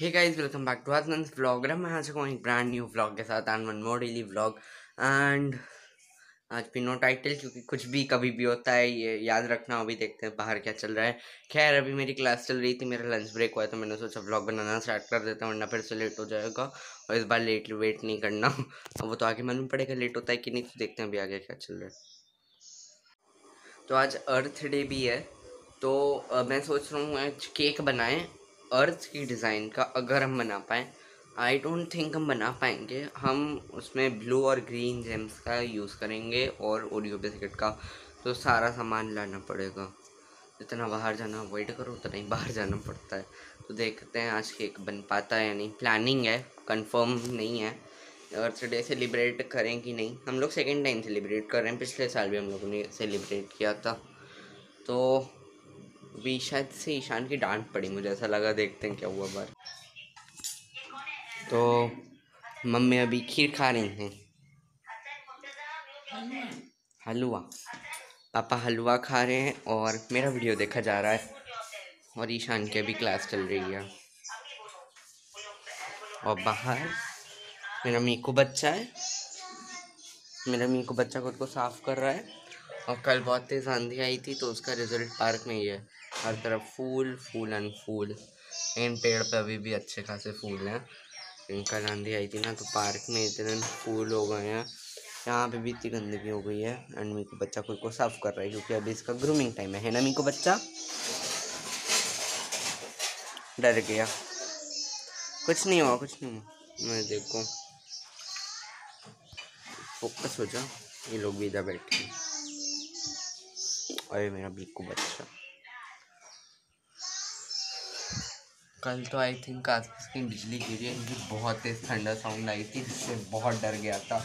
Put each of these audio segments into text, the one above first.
Hey guys welcome back to Asanand vlog मैं आज चुका हूँ एक ब्रांड न्यू व्लॉग के साथ and one more daily vlog and आज भी नो टाइटल क्योंकि कुछ भी कभी भी होता है, ये याद रखना, अभी देखते हैं बाहर क्या चल रहा है। खैर, अभी मेरी क्लास चल रही थी, मेरा लंच ब्रेक हुआ तो मैंने सोचा व्लॉग बनाना स्टार्ट कर देता हूँ, वरना फिर से लेट हो जाएगा। और इस बार लेट वेट नहीं करना। अब वो तो आगे मालूम पड़ेगा लेट होता है कि नहीं तो देखते हैं अभी आगे क्या चल रहा है। तो आज अर्थ डे भी है। तो मैं सोच रहा हूँ आज केक बनाएँ। अर्थ की डिज़ाइन का अगर हम बना पाएँ आई डोंट थिंक हम बना पाएँगे। हम उसमें ब्लू और ग्रीन जेम्स का यूज़ करेंगे और ओरियो बिस्किट का। तो सारा सामान लाना पड़ेगा। जितना बाहर जाना अवॉइड करो, उतना ही बाहर जाना पड़ता है। तो देखते हैं आज केक बन पाता है या नहीं। प्लानिंग है कंफर्म नहीं है। अर्थ डे सेलिब्रेट करें कि नहीं। हम लोग सेकेंड टाइम सेलिब्रेट कर रहे हैं। पिछले साल भी हम लोगों ने सेलिब्रेट किया था। तो अभी शायद से ईशान की डांट पड़ी मुझे, ऐसा लगा देखते हैं क्या हुआ बार। तो मम्मी अभी खीर खा रही हैं। हलवा। पापा हलवा खा रहे हैं और मेरा वीडियो देखा जा रहा है और ईशान की अभी क्लास चल रही है। और बाहर मेरा मीकू बच्चा है। मेरा मीकू बच्चा खुद को साफ़ कर रहा है। और कल बहुत तेज़ आंधी आई थी तो उसका रिज़ल्ट पार्क में ही है। हर तरफ़ फूल फूल एंड फूल। इन पेड़ पे अभी भी अच्छे खासे फूल हैं। इनका गांधी आई थी ना तो पार्क में इतने फूल हो गए हैं। यहाँ पे भी इतनी गंदगी हो गई है एंड मीको बच्चा खुद को साफ़ कर रहा है क्योंकि अभी इसका ग्रूमिंग टाइम है, है ना मीको बच्चा? डर गया। कुछ नहीं हुआ कुछ नहीं हुआ। मैं देखो। फोकस हो जा। ये लोग भी इधर बैठे और मेरा बीकू बच्चा। कल तो आई थिंक आसपास की बिजली गिरी क्योंकि बहुत तेज़ ठंडा साउंड आई थी, जिससे बहुत डर गया था।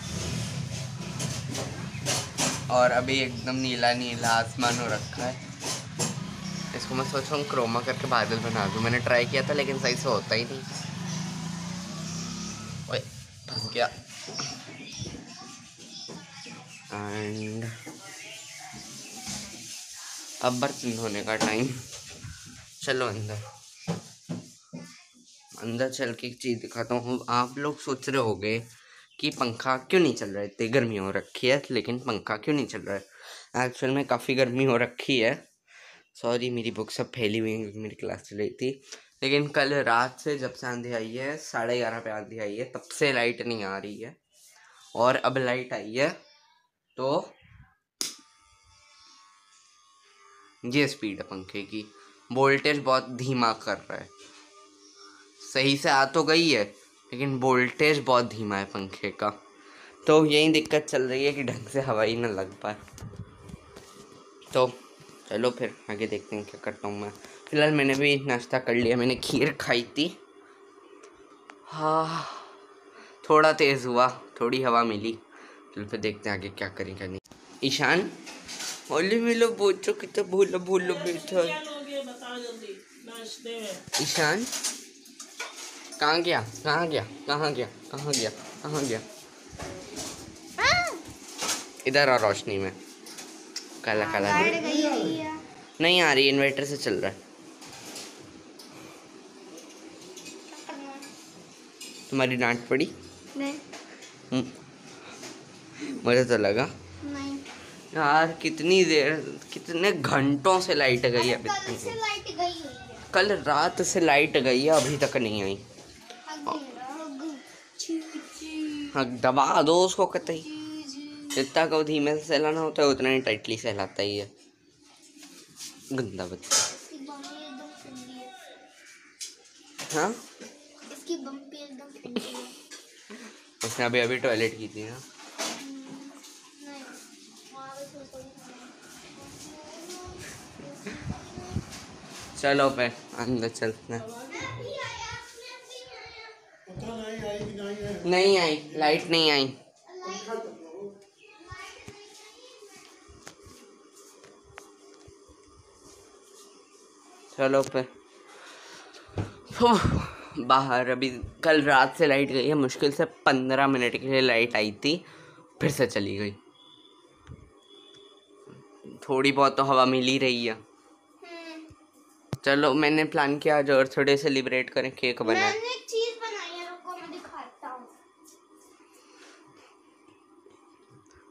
और अभी एकदम नीला नीला आसमान हो रखा है। इसको मैं सोच रहा हूँ क्रोमा करके बादल बना दूँ। मैंने ट्राई किया था, लेकिन सही से होता ही नहीं। ओए एंड अब बर्तन धोने का टाइम चलो अंदर। अंदर चल के एक चीज़ दिखाता हूँ। आप लोग सोच रहे होंगे कि पंखा क्यों नहीं चल रहा है? इतनी गर्मी हो रखी है, लेकिन पंखा क्यों नहीं चल रहा है? एक्चुअल में काफ़ी गर्मी हो रखी है। सॉरी मेरी बुक सब फैली हुई है, मेरी क्लास चल रही थी। लेकिन कल रात से जब से आंधी आई है, साढ़े ग्यारह पे आंधी आई है, तब से लाइट नहीं आ रही है। और अब लाइट आई है तो ये स्पीड है पंखे की। वोल्टेज बहुत धीमा कर रहा है। सही से आ तो गई है लेकिन वोल्टेज बहुत धीमा है पंखे का तो यही दिक्कत चल रही है कि ढंग से हवा ही ना लग पाए तो चलो फिर आगे देखते हैं क्या करता हूँ मैं फ़िलहाल मैंने भी नाश्ता कर लिया मैंने खीर खाई थी हाँ थोड़ा तेज़ हुआ थोड़ी हवा मिली चलो फिर देखते हैं आगे क्या करें क्या नहीं ईशान होली मिलो बोचो कितना भूलो भूलो बैठो ईशान कहाँ गया? कहाँ गया? कहाँ गया? कहाँ गया? कहाँ गया? इधर आ रोशनी में। काला काला नहीं आ रही इन्वर्टर से चल रहा है। तुम्हारी डांट पड़ी? नहीं। हम्म। मुझे तो लगा। नहीं। यार कितनी देर कितने घंटों से लाइट गई है अभी कल रात से लाइट गई है अभी तक नहीं आई। हाँ दबा दो उसको कतई। जितना को धीमे से सहलाना होता है उतना ही टाइटली सहलाता ही है। गंदा बच्चा। हाँ। उसने अभी अभी टॉयलेट की थी ना। चलो पे अंदर चलते हैं। नहीं आई लाइट नहीं आई। चलो फिर। बाहर अभी कल रात से लाइट गई है मुश्किल से पंद्रह मिनट के लिए लाइट आई थी फिर से चली गई। थोड़ी बहुत तो हवा मिल ही रही है। चलो मैंने प्लान किया आज अर्थडे सेलिब्रेट करें केक बनाए।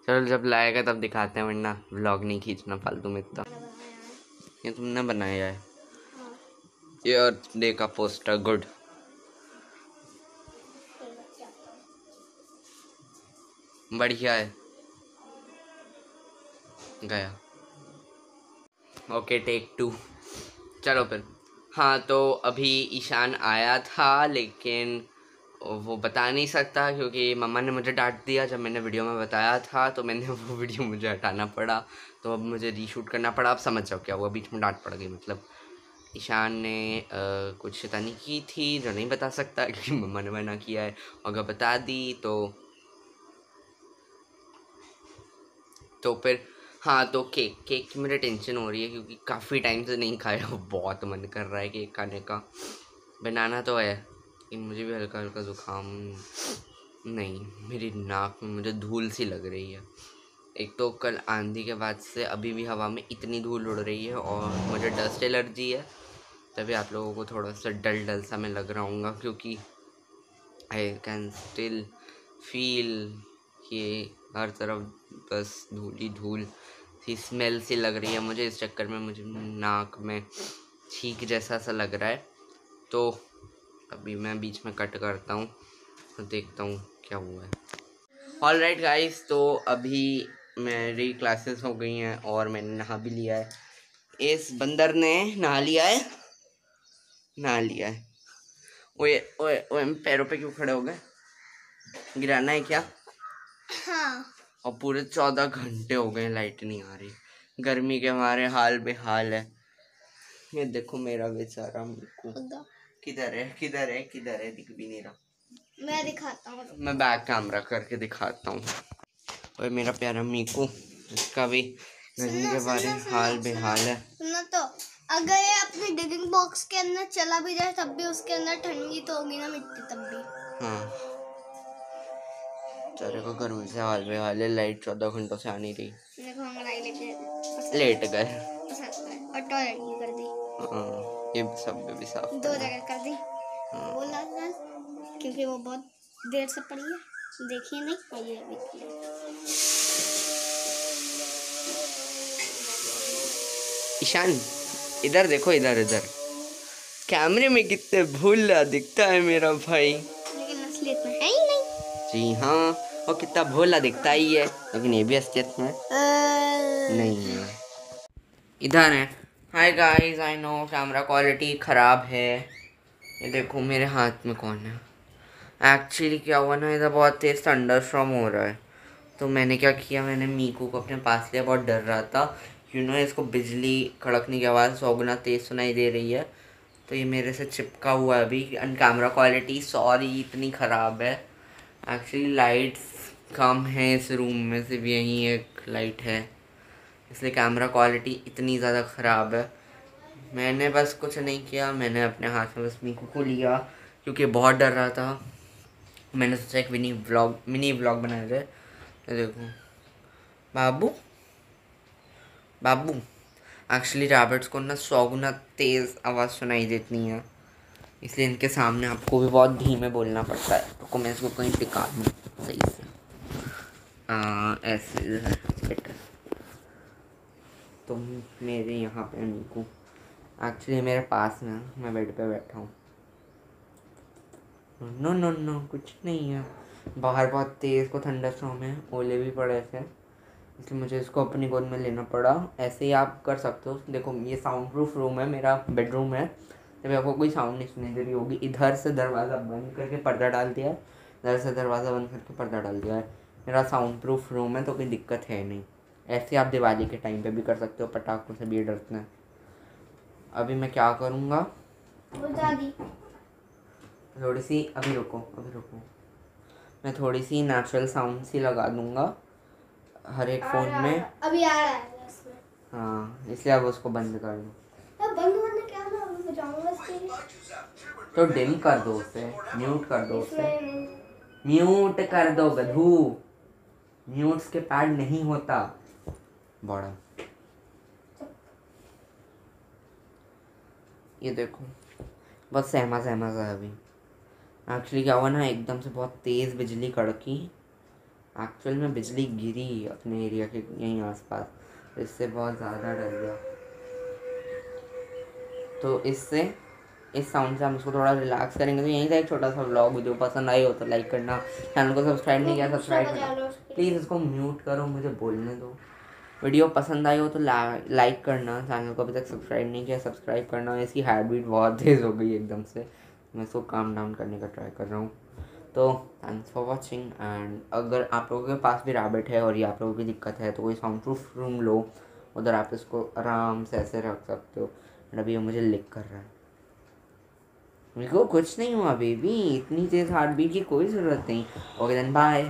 चलो जब लाएगा तब दिखाते हैं वरना व्लॉग नहीं खींचना फालतू में इतना। ये तुमने बनाया हाँ, ये अर्थ डे का पोस्टर गुड बढ़िया है। गया। ओके टेक टू चलो फिर। हाँ तो अभी ईशान आया था लेकिन वो बता नहीं सकता क्योंकि मम्मा ने मुझे डांट दिया। जब मैंने वीडियो में बताया था तो मैंने वो वीडियो मुझे हटाना पड़ा। तो अब मुझे रीशूट करना पड़ा। आप समझ जाओ क्या हुआ। बीच में डांट पड़ गई। मतलब ईशान ने अ, कुछ शैतानी की थी जो नहीं बता सकता क्योंकि मम्मा ने मना किया है। अगर बता दी तो तो फिर हाँ तो केक केक की मुझे टेंशन हो रही है क्योंकि काफ़ी टाइम से नहीं खाया। बहुत मन कर रहा है केक खाने का। बनाना तो है। लेकिन मुझे भी हल्का हल्का ज़ुकाम नहीं, मेरी नाक में मुझे धूल सी लग रही है। एक तो कल आंधी के बाद से अभी भी हवा में इतनी धूल उड़ रही है और मुझे डस्ट एलर्जी है, तभी आप लोगों को थोड़ा सा डल डल सा मैं लग रहा हूँ क्योंकि आई कैन स्टिल फील कि हर तरफ़ बस धूल ही धूल सी स्मेल सी लग रही है मुझे। इस चक्कर में मुझे नाक में छींक जैसा सा लग रहा है। तो अभी मैं बीच में कट करता हूँ और देखता हूँ क्या हुआ है। ऑल राइट गाइस तो अभी मेरी क्लासेस हो गई हैं और मैंने नहा भी लिया है। इस बंदर ने नहा लिया है? नहा लिया है। ओए ओए ओए पैरों पे क्यों खड़े हो गए? गिराना है क्या? हाँ। और पूरे चौदह घंटे हो गए लाइट नहीं आ रही। गर्मी के हमारे हाल बेहाल है। ये देखो मेरा बेचारा खुदा। किधर है किधर है किधर है दिख भी नहीं रहा। मैं दिखाता हूँ। मैं बैक कैमरा करके दिखाता हूँ। और मेरा प्यारा मीकू इसका भी गर्मी के बारे में हाल बेहाल है। सुनो तो अगर ये अपने डिगिंग बॉक्स के अंदर चला भी जाए तब भी उसके अंदर ठंडी तो होगी ना मिट्टी तब भी। हाँ। बेचारे को गर्मी से हाल बेहाल है लाइट चौदह घंटों से आ नहीं रही। देखो लेट गए। और टॉयलेट भी कर दी। हाँ। ये सब भी साफ़ दो जगह कर दी। हाँ। बोला था क्योंकि वो बहुत देर से पड़ी है। देखिए नहीं और ये अभी ईशान इधर देखो इधर इधर। कैमरे में कितने भूला दिखता है मेरा भाई। लेकिन असलियत में है ही नहीं। जी हाँ और कितना भोला दिखता ही है। लेकिन ये भी असलियत में नहीं है। इधर है। Hi guys I know camera quality ख़राब है। ये देखो मेरे हाथ में कौन है। एक्चुअली क्या हुआ ना, इधर बहुत तेज़ थंडर हो रहा है। तो मैंने क्या किया, मैंने मीकू को अपने पास लिया, बहुत डर रहा था। यू नो इसको बिजली कड़कने की आवाज़ सौ गुना तेज़ सुनाई दे रही है। तो ये मेरे से चिपका हुआ है अभी। एंड कैमरा क्वालिटी सॉरी इतनी ख़राब है। एक्चुअली लाइट्स कम है इस रूम में सिर्फ़ यहीं एक लाइट है। इसलिए कैमरा क्वालिटी इतनी ज़्यादा ख़राब है। मैंने बस कुछ नहीं किया मैंने अपने हाथ में बस मीकू को लिया क्योंकि बहुत डर रहा था। मैंने सोचा एक मिनी व्लॉग मिनी व्लॉग बनाया जाए। ये देखो बाबू बाबू एक्चुअली रैबिट्स को ना सौ गुना तेज़ आवाज़ सुनाई देती है। इसलिए इनके सामने आपको भी बहुत धीमे बोलना पड़ता है। तो मैं इसको कहीं टिका दूँ। सही से। आ, ऐसे तुम मेरे यहाँ पे मीकू एक्चुअली मेरे पास में मैं बेड पे बैठा हूँ। नो नो नो कुछ नहीं है। बाहर बहुत तेज़ को ठंडा स्ट्रॉम है। ओले भी पड़े थे। इसलिए मुझे इसको अपनी गोद में लेना पड़ा। ऐसे ही आप कर सकते हो। देखो, ये साउंड प्रूफ रूम है। मेरा बेडरूम है। जब आपको कोई साउंड नहीं सुनाई दे रही होगी, इधर से दरवाज़ा बंद करके पर्दा डाल दिया है। इधर से दरवाज़ा बंद करके पर्दा डाल दिया है। मेरा साउंड प्रूफ रूम है तो कोई दिक्कत है नहीं। ऐसे आप दिवाली के टाइम पे भी कर सकते हो पटाखों से भी डरते हैं। अभी मैं क्या करूँगा? थोड़ी सी अभी रुको अभी रुको। मैं थोड़ी सी नेचुरल साउंड सी लगा दूँगा हर एक फ़ोन में। अभी आ रहा है इसमें। हाँ इसलिए अब उसको बंद कर दो। लिए। तो डिम कर दो उसे म्यूट कर दो उसे। म्यूट कर दो गधू। म्यूट्स के पैड नहीं होता। बड़ा। ये देखो बस सहमा सहमा सा अभी। एक्चुअली क्या हुआ ना एकदम से बहुत तेज़ बिजली कड़की। एक्चुअल में बिजली गिरी अपने एरिया के यहीं आसपास। इससे बहुत ज़्यादा डर गया। तो इससे इस साउंड से हम उसको थोड़ा रिलैक्स करेंगे। तो यहीं से एक छोटा सा व्लॉग वीडियो पसंद आई हो तो लाइक करना। चैनल को सब्सक्राइब नहीं किया सब्सक्राइब करना प्लीज़ इसको म्यूट करो मुझे बोलने दो। वीडियो पसंद आई हो तो लाइक करना चैनल को अभी तक सब्सक्राइब नहीं किया सब्सक्राइब करना। इसकी हैबिट बहुत तेज़ हो गई एकदम से। मैं इसको काम डाउन करने का ट्राई कर रहा हूँ। तो थैंक्स फॉर वॉचिंग एंड अगर आप लोगों के पास भी रैबिट है और ये आप लोगों की दिक्कत है तो कोई साउंड प्रूफ रूम लो। उधर आप इसको आराम से ऐसे रख सकते हो। एंड अभी ये मुझे लिख कर रहा है। मेरे को कुछ नहीं हुआ बेबी इतनी तेज़ हार्ट बीट की कोई ज़रूरत नहीं। Okay then bye